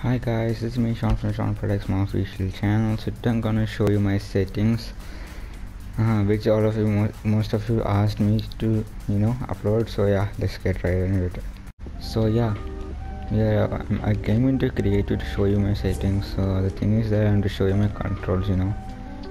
Hi guys, this is me Shaun from Shaun Predex my official channel. So today I'm gonna show you my settings, uh, which all of you, mo- most of you asked me to, you know, upload. So yeah, let's get right into it. So yeah, yeah, I'm- came into Creative to show you my settings. So the thing is that I want to show you my controls, you know.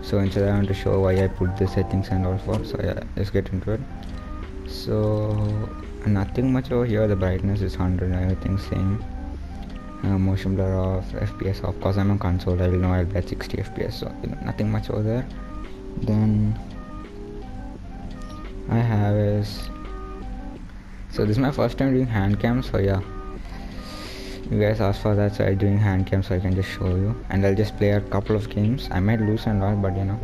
So instead I want to show why I put the settings and all for. So yeah, let's get into it. So nothing much over here. The brightness is 100. Everything same uh, motion blur off, FPS off. course I'm on console, I will know I'll be at 60 FPS. So you know, nothing much over there. Then I have is so this is my first time doing hand cam. So yeah, you guys asked for that, so I'm doing hand cam, so I can just show you. And I'll just play a couple of games. I might lose and all, but you know,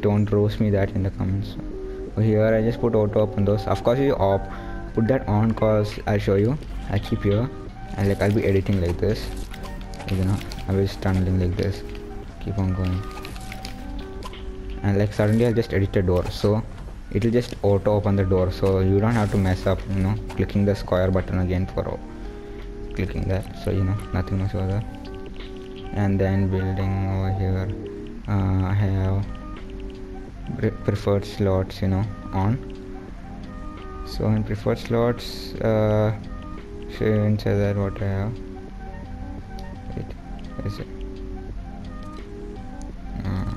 don't roast me that in the comments. So here I just put auto up on those. Of course you op put that on cause I'll show you. I keep here and like I'll be editing like this. You know, I will tunneling like this. Keep on going. And like suddenly I'll just edit a door. So it'll just auto open the door so you don't have to mess up, you know, clicking the square button again for clicking that. So you know, nothing much over there. And then building over here. Uh, I have pre- preferred slots you know on so in preferred slots uh inside that what I have where is it? Uh,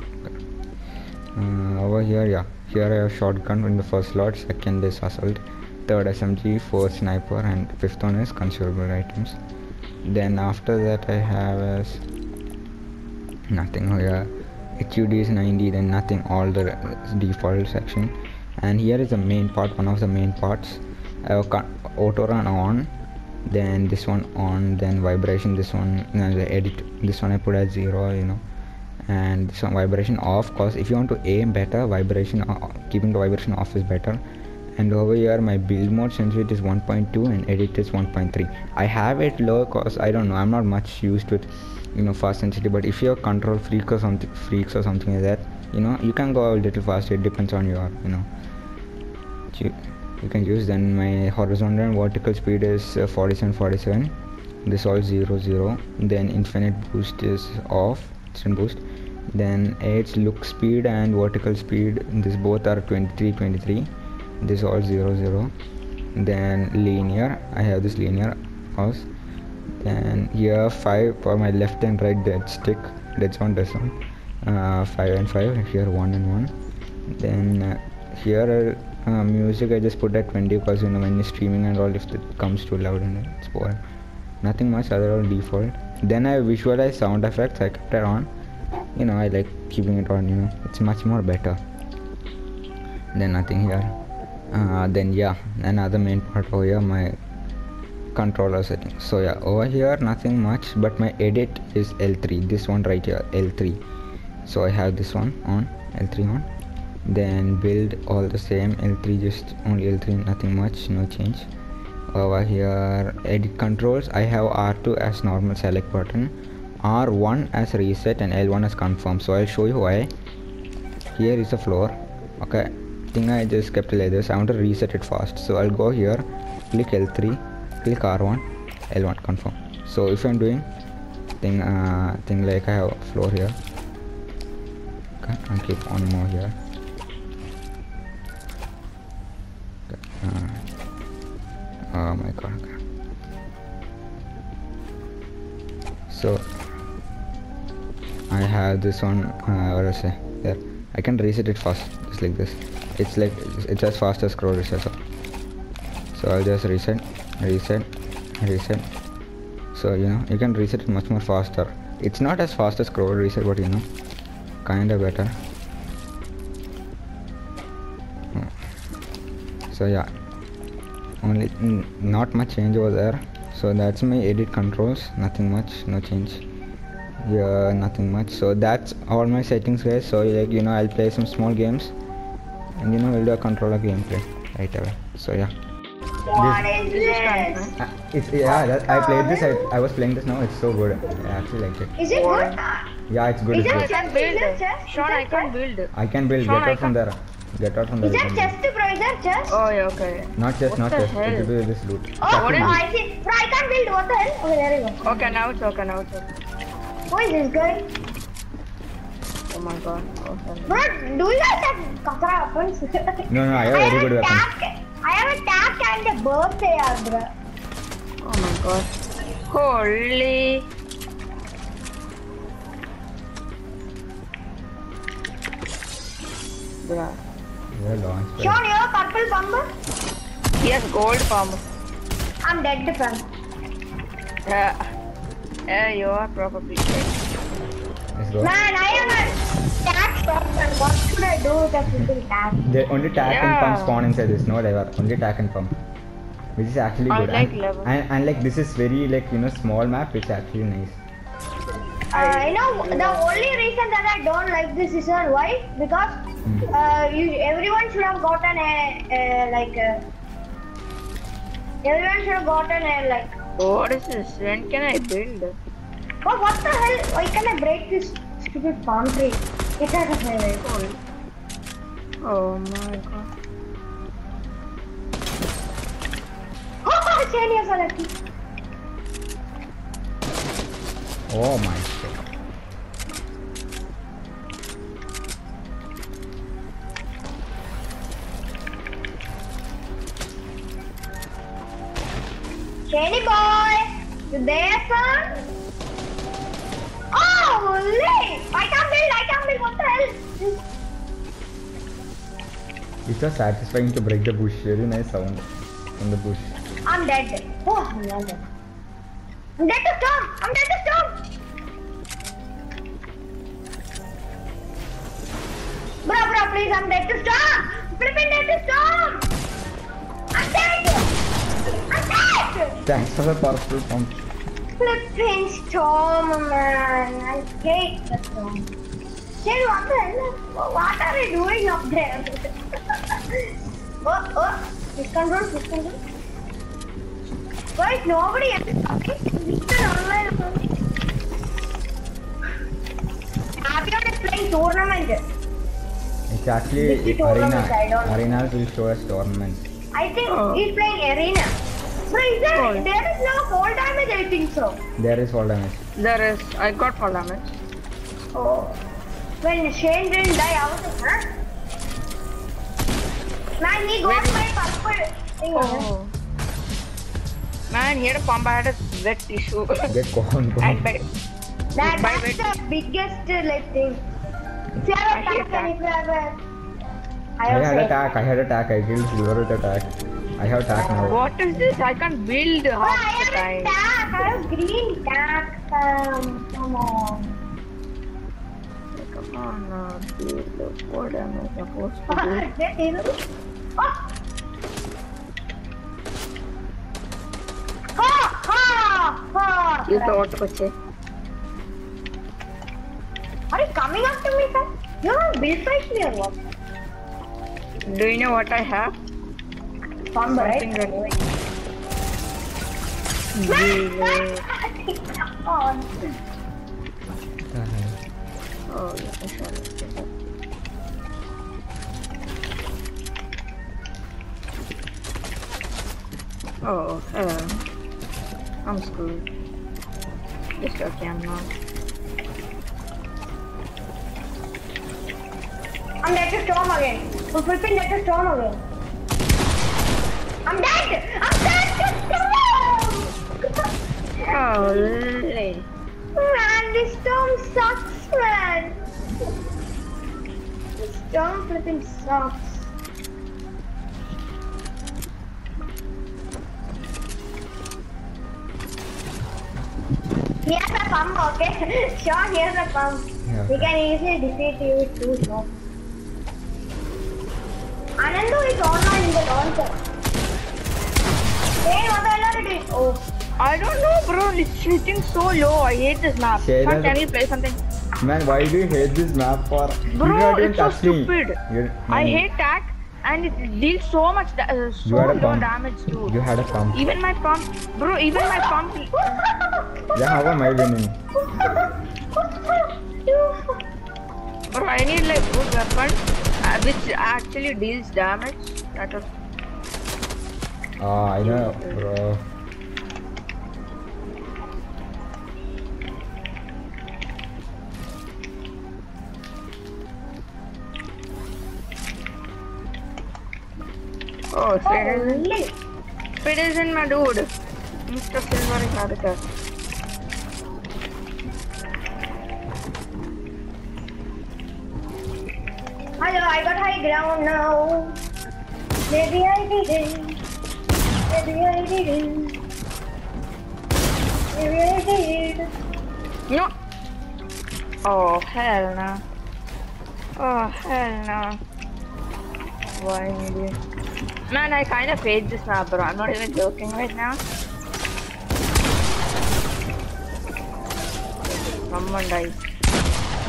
uh, over here yeah. Here I have shotgun in the first slot second is assault third SMG fourth sniper and fifth one is consumable items. Then after that I have as nothing here. HUD is 90 then nothing all the default section. And here is the main part one of the main parts. I have auto run on then this one on then vibration this one and the edit this one I put at zero you know. And this one vibration off cause if you want to aim better vibration keeping the vibration off is better. And over here my build mode sensitivity is 1.2 and edit is 1.3 i have it low cause i don't know i'm not much used with you know fast sensitivity but if you're control freak or something freaks or something like that you know you can go a little faster. It depends on your you know you, can use then my horizontal and vertical speed is uh, 47 47 this all 0 0 then infinite boost is off instant boost. Then its look speed and vertical speed. This both are 23 23 this all 0 0 then linear. I have this linear mouse then here 5 for my left and right dead stick. Dead zone dead zone uh, 5 and 5 here 1 and 1 then uh, here uh, music i just put at 20 because you know when you're streaming and all if it comes too loud and it's boring nothing much other all default. Then i visualize sound effects i kept it on. You know i like keeping it on you know. It's much more better then nothing here. Uh, then yeah another main part over here my controller settings. So yeah over here nothing much but my edit is l3 this one right here l3 so i have this one on l3 on then build all the same l3 just only l3 nothing much no change. Over here edit controls. I have r2 as normal select button r1 as reset and l1 as confirm. So i'll show you why. Here is the floor okay? Thing i just kept like this. I want to reset it fast so i'll go here click l3 click r1 l1 confirm. So if i'm doing thing uh thing like i have floor here okay? I'll keep one more here so I have this one uh, what I say? There I can reset it fast just like this. It's like it's as fast as scroll reset so, so I'll just reset reset reset. So you know you can reset it much more faster. It's not as fast as scroll reset but you know kinda better. So yeah. Only not much change over there so that's my edit controls nothing much no change. Yeah nothing much. So that's all my settings guys. So like you know i'll play some small games. And you know we'll do a controller gameplay right away. So yeah. What is this? Uh, it's yeah that, i played this. I, I was playing this now. It's so good. I actually like it. Is it good? yeah it's good. Is it's it good. chess? build. It? Shaun, I can't build. i can build. Shaun, get out from there Get out from the Is that chest, bro? Is that chest? Oh, yeah, okay. Not chest, What not chest. hell? It will be this loot. Oh, Captain what is loot. I see. Bro, I can't build. What the hell? Okay, there you go. Okay, now it's okay, now it's okay. Who is this guy? Oh my god. Oh. Bro, do you guys have kakra weapons? No, no, I have very good weapons. I have a tack and a birthday, bro. Oh my god. Holy. Bruh. Yeah, launch pad. Shaun, you have purple bomber? Yes, gold farm. I'm dead, fam. Yeah. Yeah, you are probably dead. Let's. Man, I am a tack person. What should I do with a simple tack? They only tack and pump spawn inside this. No lever. Only tack and pump. Which is actually I good. like and, lever. and, and like this is very like you know small map. Which is actually nice. Uh, you know, the only reason that I don't like this is uh, why? Because Hmm. uh, you, everyone should have gotten a, a like a, everyone should have gotten a like. What is this? When can I build? Oh, what the hell? Why can I break this stupid palm tree? Get out of my way. Oh my god. Oh, Shani is lucky. Oh my shit. Shani boy, you there, son? Oh, holy! I can't build. I can't build. What the hell? It's so satisfying to break the bush. Very nice sound from the bush. I'm dead. Oh, I'm dead. I'm dead to storm. I'm dead to storm. Bro, bro, please, I'm dead to storm. Flipping dead to storm. I'm dead. I'm dead. Thanks for the powerful pump. Flipping storm, man. I hate the storm. Hey, what the hell? What are you doing up there? oh, oh. This control, this control. Why is nobody else talking? Mr. Online. Avion is playing tournament. It's actually This is tournament, arena. I don't know. Arenas will show us tournaments. I think Oh. he's playing arena. Bro, is there, Oh. there is no fall damage, I think so. There is fall damage. There is. I got full damage. Oh. When Shane didn't die, I was like, huh? Man, he got Wait. my purple thing. Oh. Man, here a pump I had a wet tissue. Get gone, go. and by, That, by that's wet the biggest uh, like thing. If you have a I hate tank and if have a... I also had hate attack. I had attack. I killed silver with attack. I have attack now. What is this? I can't build Oh, I half the have a time. tank. I have green tank. Um, come on. Come on now, dude. What am I supposed to do? You Koche. Are you coming after me, sir? You have build fight me or what? Do you know what I have? Bomb, right? Something that- Man, Zero. Come on. What the hell? Oh, yeah, sorry. Oh, hello. I'm screwed. Just okay, I'm not. I'm dead to storm again. I'm flipping dead to storm again. I'm dead! I'm dead to storm! Holy. man, this storm sucks, man. This storm flipping sucks. Here's a pump, okay? Sure, here's a pump. Yeah, We can easily defeat you with two shots. Anandu is online in the launcher. Hey, what the hell are you doing? Oh, I don't know, bro. It's shooting so low. I hate this map. Share Shaun, can you play something? Man, why do you hate this map for? Bro, you didn't even it's so stupid. I hate tack and it deals so much, da- uh, so low pump. damage too. You had a pump. Even my pump, bro. Even my pump. Yeah, how am I winning? Bro, I need like good weapons uh, which actually deals damage. That was Ah, I know, bro. Oh, Citizen. Holy. Citizen, my dude. Mr. Silver is out there. Hello, I got high ground now. Maybe I didn't. Maybe I didn't. Maybe I did. No. Oh hell no. Oh hell no. Why idiot? Man, I kind of paid this map, bro. I'm not even joking right now. Someone died.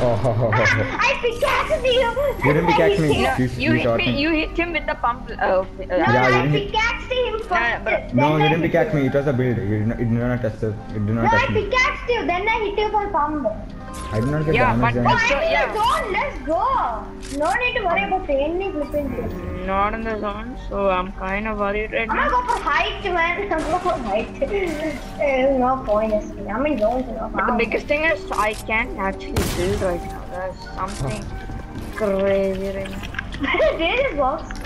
Oh, I pickaxed you. You didn't pickaxe me. No, You- you you hit me. me. You hit him with the pump. Uh, uh, No, Yeah, I you hit- pickaxed him first. Yeah, but- no, you I didn't hit pickaxe me. It was a build. You did not, it did not touch the. It did No, not I touch me. pickaxed you. Then I hit you for pump. I did not get Yeah, damage. but- then. Oh, So, I'm in yeah. the zone. Let's go. No need to worry about any flipping. Mm, not in the zone, so I'm kind of worried right now. I'm gonna now. go for height, man. I'm gonna go for height. There's no point. actually. I'm in zone. You know. But the biggest thing is I can't actually build right now. There's something crazy right now. this is box.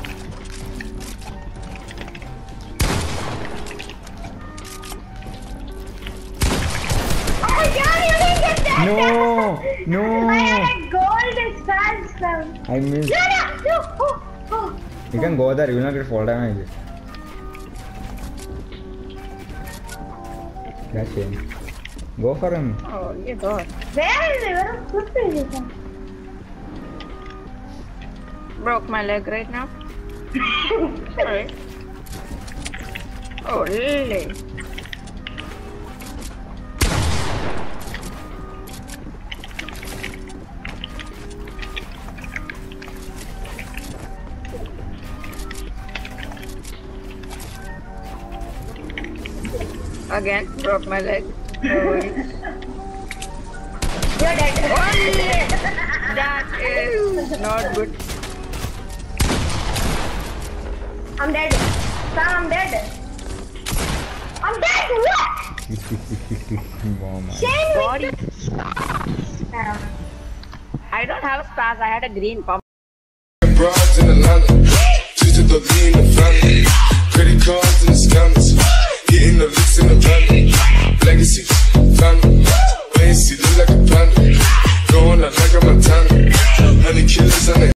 No, no. I had a gold spell spell. I missed. No, no, no! Oh, oh. You can go there. You will not get fall damage. That's shame. Go for him. Oh, you god. Where is it? Where the flip is? Broke my leg right now. Sorry. Oh, Again, broke my leg. No. You're dead. Oh, that is not good. I'm dead. Sir, I'm dead. I'm dead. What? oh, Shane, I don't have a spaz. I had a green pump. In Atlanta, the lean family. Credit cards the to listen to Legacy.